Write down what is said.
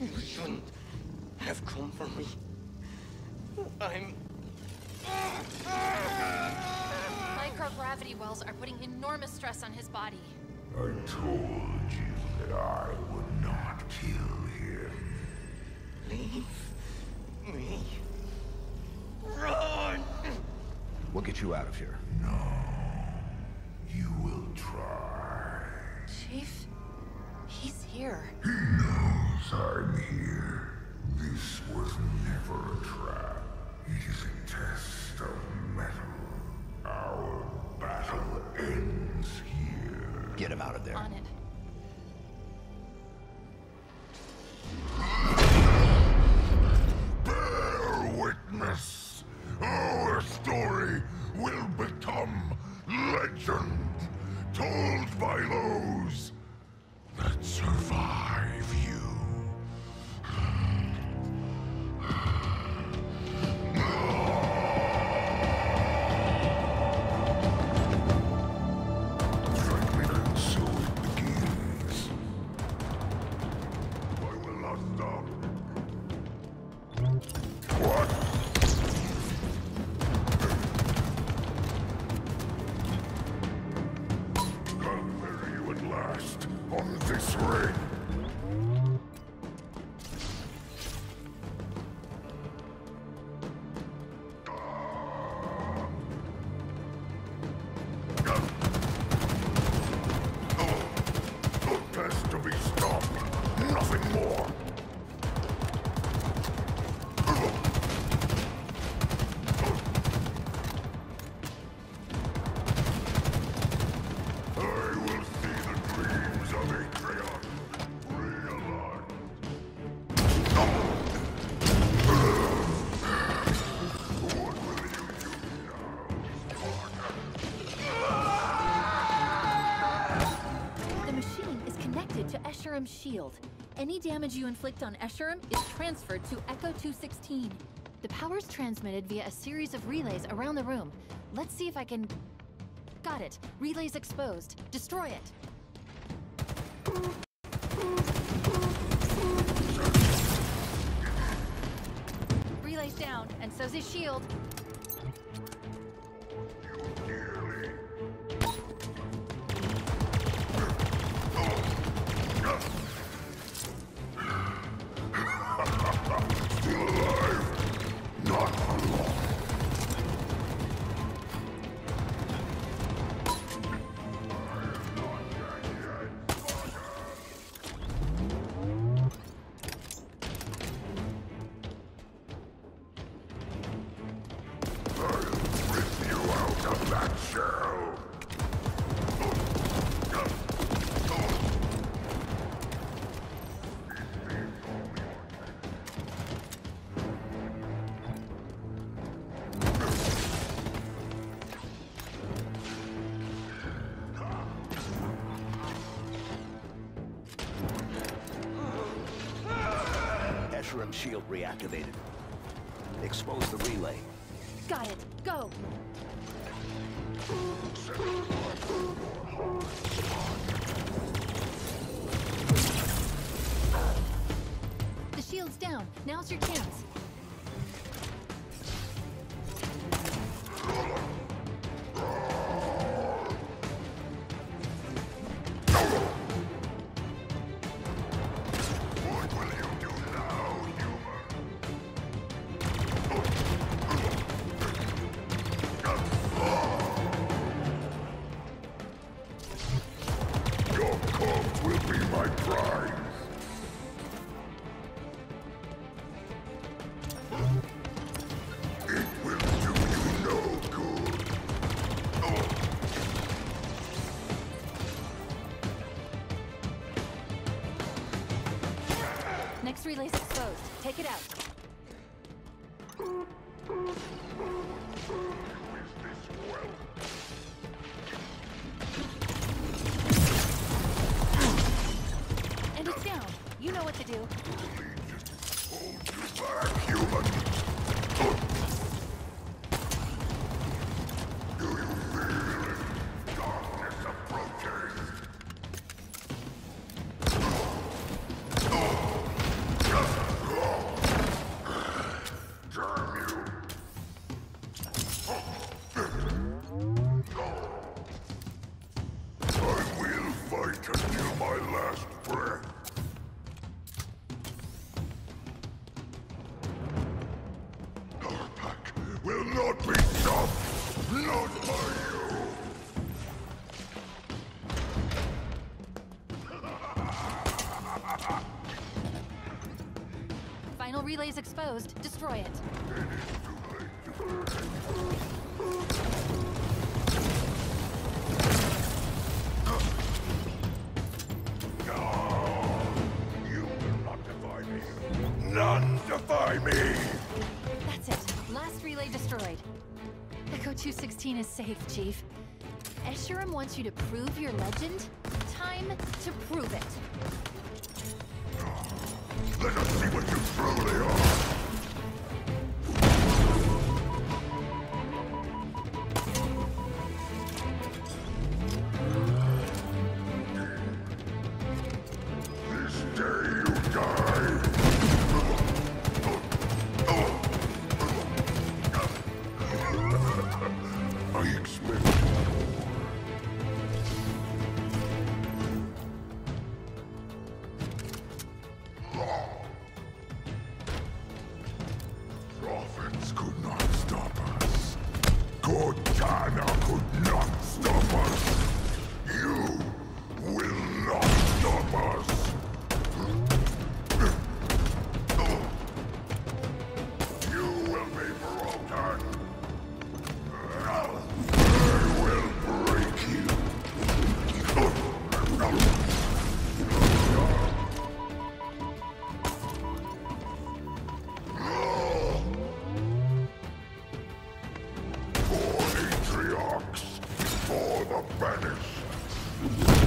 You shouldn't have come for me. I'm. Microgravity wells are putting enormous stress on his body. I told you that I would not kill him. Leave me. Run! We'll get you out of here. No. You will try. Chief? He's here. He knows I'm here. This was never a trap. It is a test of mettle. Our battle ends here. Get him out of there. On it. On this ring. Best to be stopped. Nothing more. Shield. Any damage you inflict on Escharum is transferred to Echo 216. The power's transmitted via a series of relays around the room. Let's see if I can... Got it. Relay's exposed. Destroy it. Relay's down, and so's his shield. That shield reactivated. Expose the relay. Got it. Go. The shield's down. Now's your chance. Exposed. Take it out. And it's down. You know what to do. Hold you back, human. Relay's exposed. Destroy it. No, You will not defy me. None defy me! That's it. Last relay destroyed. Echo 216 is safe, Chief. Escharum wants you to prove your legend. Time to prove it. shall vanish.